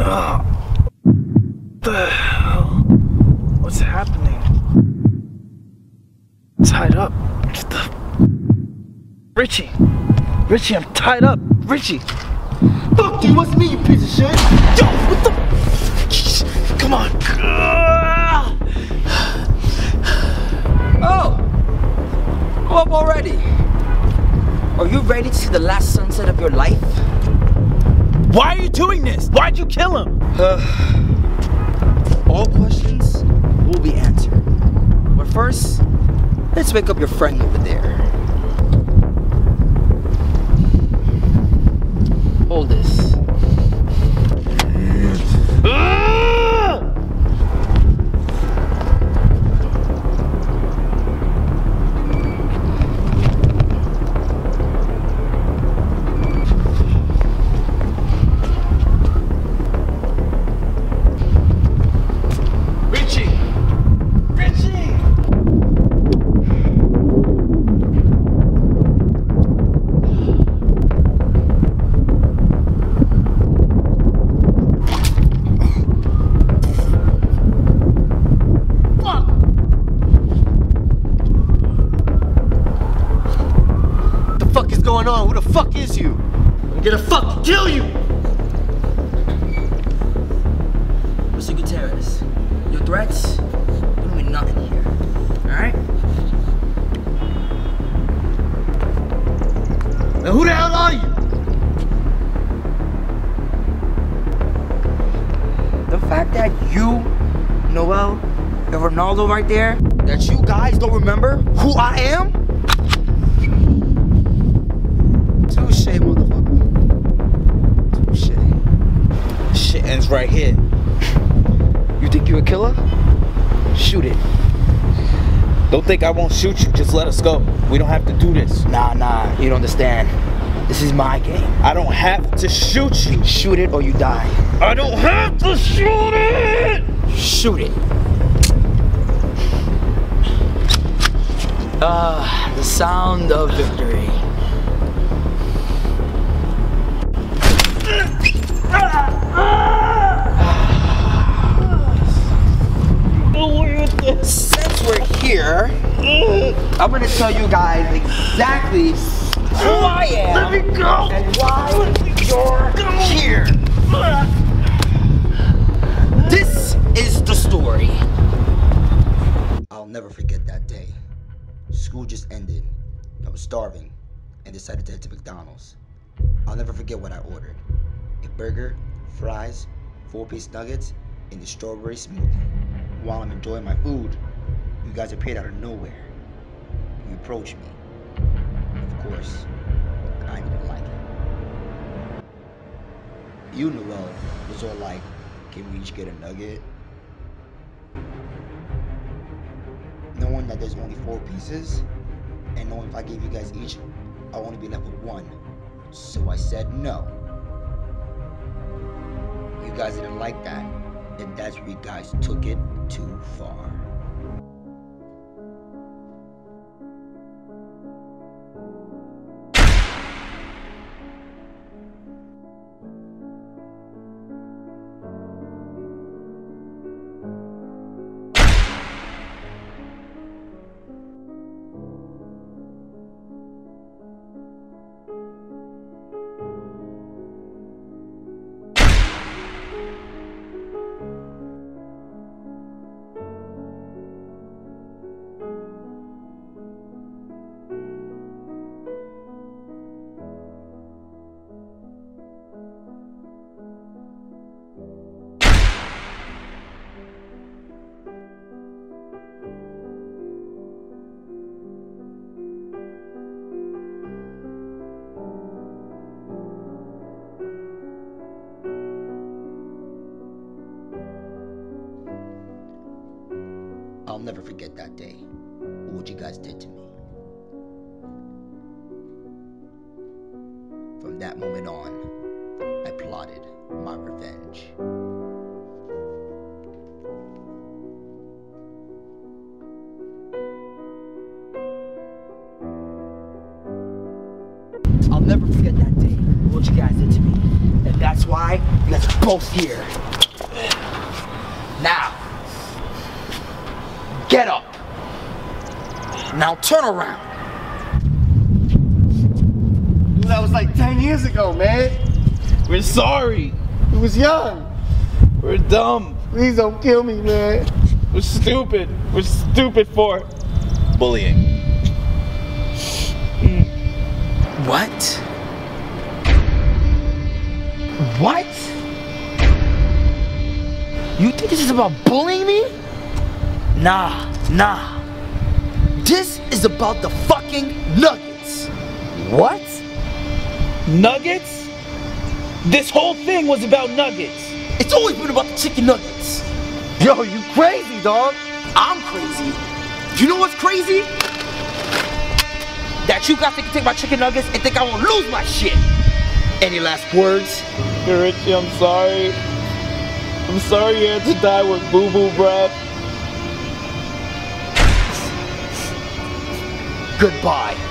Oh. The hell? What's happening? Tied up. What the? Richie. Richie, I'm tied up. Richie. Fuck you, what's me, you piece of shit? Yo, what the? Come on. Oh! Go up already. Are you ready to see the last sunset of your life? Why are you doing this? Why'd you kill him? All questions will be answered. But first, let's wake up your friend over there. Going on? Who the fuck is you? I'm gonna fucking kill you! Mr. Gutierrez, your threats don't mean nothing here. Alright? And who the hell are you? The fact that you, Noel, and Ronaldo right there, that you guys don't remember who I am? Touche, motherfucker. Touche. Shit ends right here. You think you're a killer? Shoot it. Don't think I won't shoot you. Just let us go. We don't have to do this. Nah, nah, you don't understand. This is my game. I don't have to shoot you. Shoot it or you die. I don't have to shoot it! Shoot it. Ah, the sound of victory. Since we're here, I'm gonna tell you guys exactly who I am Let me go! and why you're here. This is the story. I'll never forget that day. School just ended. I was starving and decided to head to McDonald's. I'll never forget what I ordered a burger, fries, four piece nuggets, and a strawberry smoothie. While I'm enjoying my food, you guys appeared out of nowhere. You approached me. Of course, I didn't like it. You, Noel, was all like, can we each get a nugget? knowing that there's only four pieces, and knowing if I gave you guys each, I'll only be left with one. So I said no. You guys didn't like that, and that's where you guys took it too far. I'll never forget that day. What you guys did to me. From that moment on, I plotted my revenge. I'll never forget that day, what you guys did to me. And that's why are both here. Now, get up. Now turn around. That was like 10 years ago, man. We're sorry. We was young. We're dumb. Please don't kill me, man. We're stupid. We're stupid for bullying. Mm. What? What? You think this is about bullying me? Nah, nah. This is about the fucking nuggets. What? Nuggets? This whole thing was about nuggets. It's always been about the chicken nuggets. Yo, you crazy, dog. I'm crazy. You know what's crazy? That you guys think you take my chicken nuggets and think I won't lose my shit. Any last words? Hey, Richie, I'm sorry. I'm sorry you had to die with boo boo breath. Goodbye.